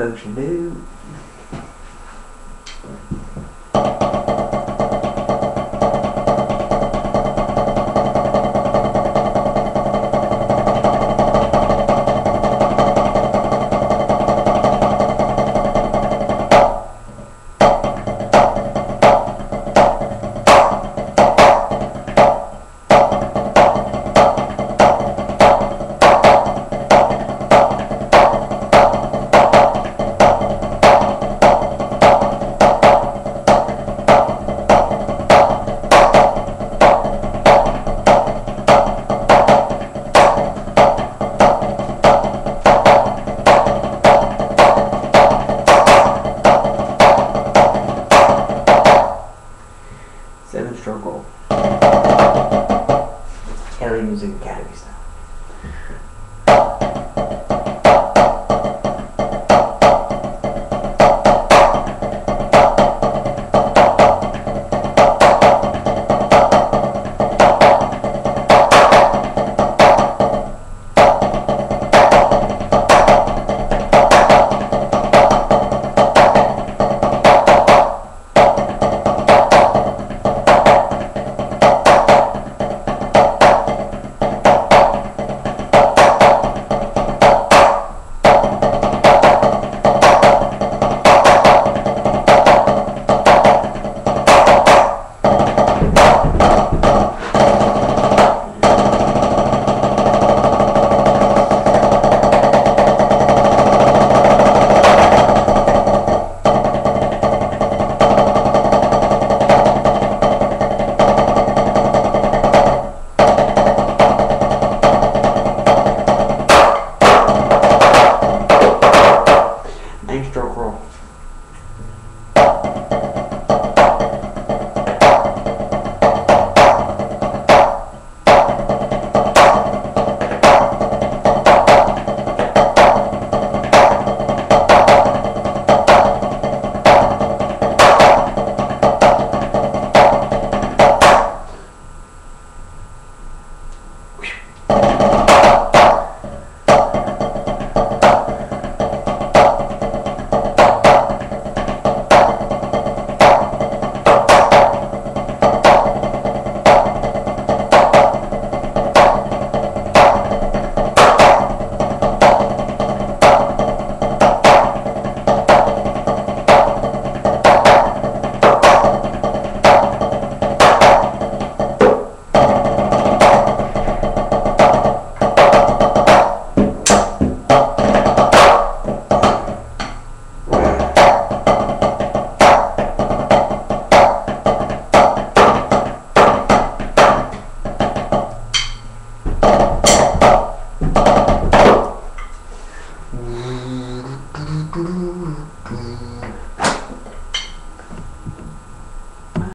Motion blue. Music Academy style. Nine stroke roll. Thank you.